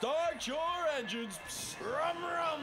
Start your engines. Rum rum.